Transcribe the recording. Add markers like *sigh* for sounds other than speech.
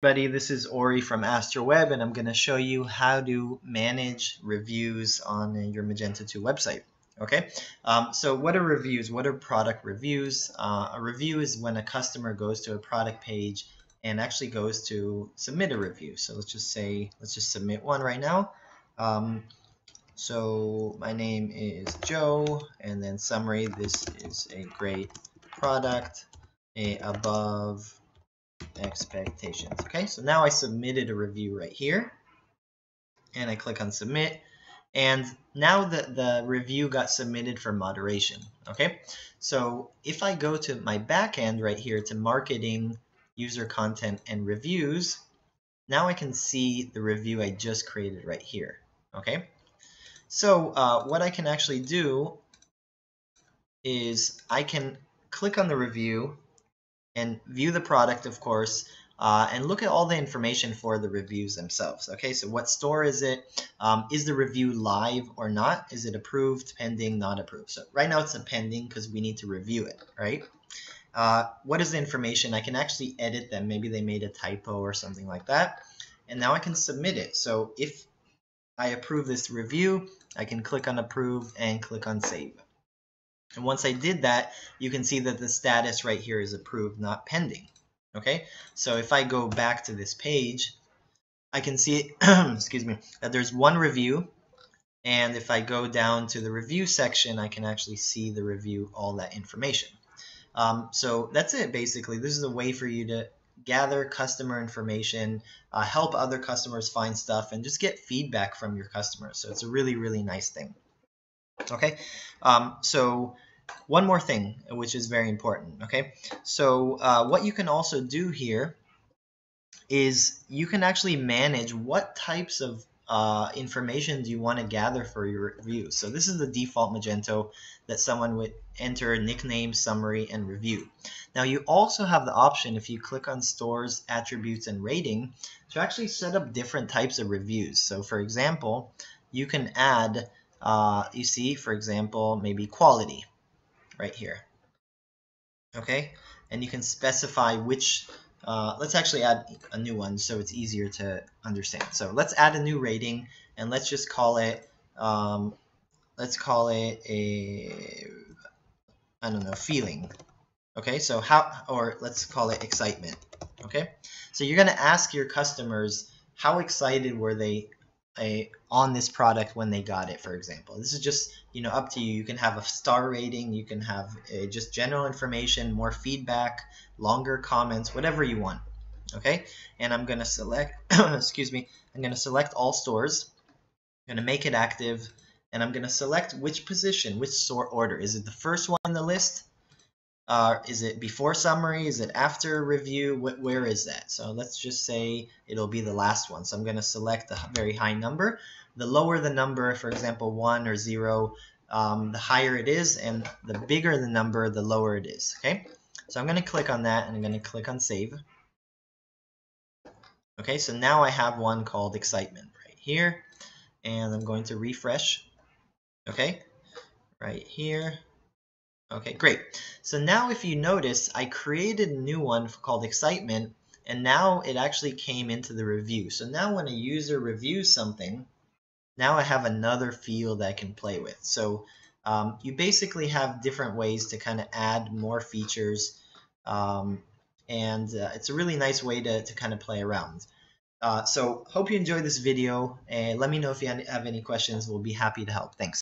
everybody, this is Ori from Astral Web and I'm going to show you how to manage reviews on your Magento 2 website. Okay, um, so what are reviews? What are product reviews? Uh, a review is when a customer goes to a product page and actually goes to submit a review. So let's just say, let's just submit one right now. Um, so my name is Joe and then summary, this is a great product, a above expectations. Okay, so now I submitted a review right here and I click on submit and now the, the review got submitted for moderation. Okay, so if I go to my backend right here to marketing, user content, and reviews, now I can see the review I just created right here. Okay, so uh, what I can actually do is I can click on the review and view the product, of course, uh, and look at all the information for the reviews themselves. Okay, so what store is it? Um, is the review live or not? Is it approved, pending, not approved? So right now it's a pending because we need to review it, right? Uh, what is the information? I can actually edit them. Maybe they made a typo or something like that. And now I can submit it. So if I approve this review, I can click on approve and click on save. And once I did that, you can see that the status right here is approved, not pending. Okay, so if I go back to this page, I can see, *clears throat* excuse me, that there's one review. And if I go down to the review section, I can actually see the review, all that information. Um, so that's it, basically. This is a way for you to gather customer information, uh, help other customers find stuff, and just get feedback from your customers. So it's a really, really nice thing. Okay, um, so one more thing, which is very important. Okay, so uh, what you can also do here is you can actually manage what types of uh, information do you want to gather for your review. So this is the default Magento that someone would enter nickname, summary, and review. Now you also have the option if you click on stores, attributes, and rating to actually set up different types of reviews. So for example, you can add uh, you see, for example, maybe quality right here. Okay, and you can specify which, uh, let's actually add a new one so it's easier to understand. So let's add a new rating and let's just call it, um, let's call it a, I don't know, feeling. Okay, so how, or let's call it excitement. Okay, so you're going to ask your customers how excited were they a, on this product when they got it, for example. This is just you know up to you. You can have a star rating, you can have a, just general information, more feedback, longer comments, whatever you want. Okay, and I'm gonna select, *coughs* excuse me, I'm gonna select all stores. I'm gonna make it active, and I'm gonna select which position, which sort order. Is it the first one on the list? Uh, is it before summary? Is it after review? Wh where is that? So let's just say it'll be the last one. So I'm going to select a very high number. The lower the number, for example, 1 or 0, um, the higher it is, and the bigger the number, the lower it is. Okay, So I'm going to click on that, and I'm going to click on Save. Okay, so now I have one called Excitement right here, and I'm going to refresh. Okay, right here Okay, great. So now if you notice, I created a new one called excitement, and now it actually came into the review. So now when a user reviews something, now I have another field I can play with. So um, you basically have different ways to kind of add more features, um, and uh, it's a really nice way to, to kind of play around. Uh, so hope you enjoyed this video, and let me know if you have any questions. We'll be happy to help. Thanks.